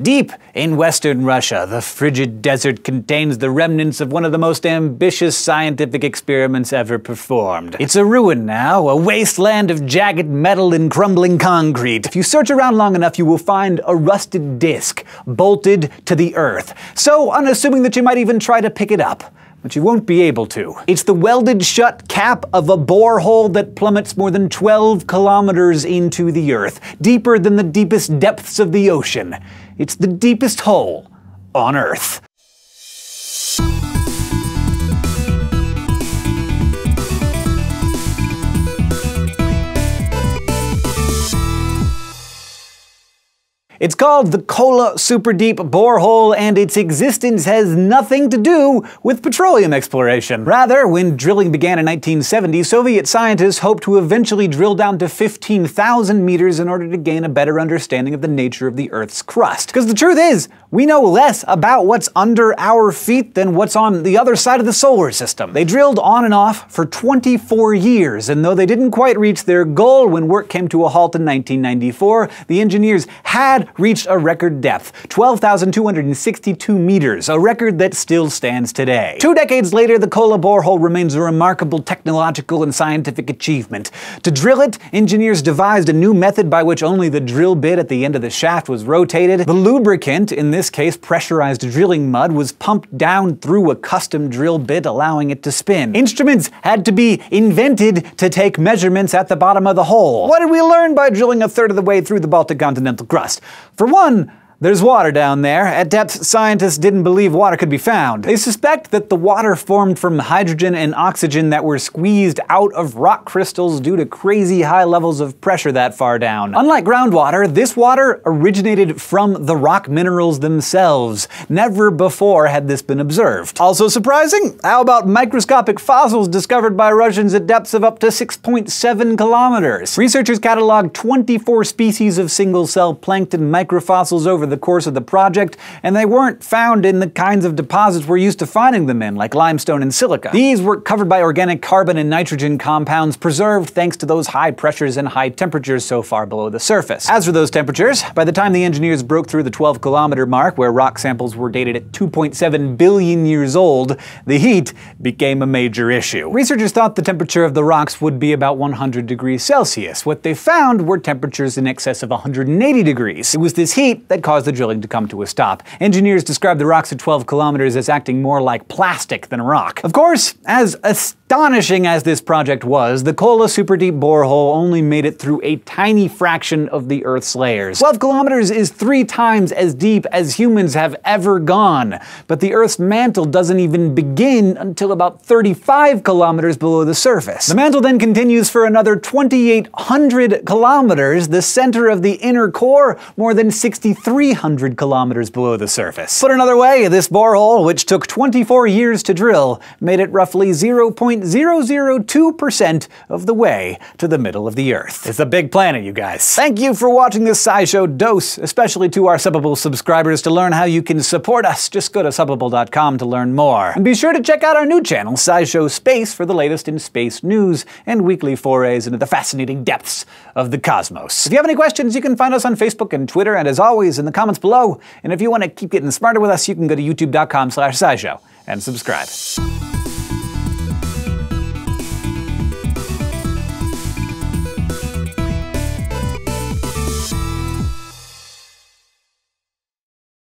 Deep in western Russia, the frigid desert contains the remnants of one of the most ambitious scientific experiments ever performed. It's a ruin now, a wasteland of jagged metal and crumbling concrete. If you search around long enough, you will find a rusted disc bolted to the earth, so unassuming that you might even try to pick it up but you won't be able to. It's the welded shut cap of a borehole that plummets more than 12 kilometers into the earth, deeper than the deepest depths of the ocean. It's the deepest hole on Earth. It's called the Kola Super Deep Borehole, and its existence has nothing to do with petroleum exploration. Rather, when drilling began in 1970, Soviet scientists hoped to eventually drill down to 15,000 meters in order to gain a better understanding of the nature of the Earth's crust. Because the truth is, we know less about what's under our feet than what's on the other side of the solar system. They drilled on and off for 24 years, and though they didn't quite reach their goal when work came to a halt in 1994, the engineers had reached a record depth 12,262 meters, a record that still stands today. Two decades later, the Kola borehole remains a remarkable technological and scientific achievement. To drill it, engineers devised a new method by which only the drill bit at the end of the shaft was rotated. The lubricant, in this case pressurized drilling mud, was pumped down through a custom drill bit, allowing it to spin. Instruments had to be invented to take measurements at the bottom of the hole. What did we learn by drilling a third of the way through the Baltic continental crust? For one, there's water down there. At depths, scientists didn't believe water could be found. They suspect that the water formed from hydrogen and oxygen that were squeezed out of rock crystals due to crazy high levels of pressure that far down. Unlike groundwater, this water originated from the rock minerals themselves. Never before had this been observed. Also surprising? How about microscopic fossils discovered by Russians at depths of up to 6.7 kilometers? Researchers cataloged 24 species of single-cell plankton microfossils over the course of the project, and they weren't found in the kinds of deposits we're used to finding them in, like limestone and silica. These were covered by organic carbon and nitrogen compounds preserved thanks to those high pressures and high temperatures so far below the surface. As for those temperatures, by the time the engineers broke through the 12 kilometer mark, where rock samples were dated at 2.7 billion years old, the heat became a major issue. Researchers thought the temperature of the rocks would be about 100 degrees Celsius. What they found were temperatures in excess of 180 degrees. It was this heat that caused caused the drilling to come to a stop. Engineers describe the rocks at 12 kilometers as acting more like plastic than rock. Of course, as astonishing as this project was, the Kola Super Deep borehole only made it through a tiny fraction of the Earth's layers. 12 kilometers is three times as deep as humans have ever gone, but the Earth's mantle doesn't even begin until about 35 kilometers below the surface. The mantle then continues for another 2,800 kilometers, the center of the inner core more than 63 300 kilometers below the surface. Put another way, this borehole, which took 24 years to drill, made it roughly 0.002% of the way to the middle of the Earth. It's a big planet, you guys. Thank you for watching this SciShow dose, especially to our Subbable subscribers. To learn how you can support us, just go to subbable.com to learn more. And be sure to check out our new channel, SciShow Space, for the latest in space news and weekly forays into the fascinating depths of the cosmos. If you have any questions, you can find us on Facebook and Twitter, and as always, in the comments below. And if you want to keep getting smarter with us, you can go to youtube.com slash scishow and subscribe.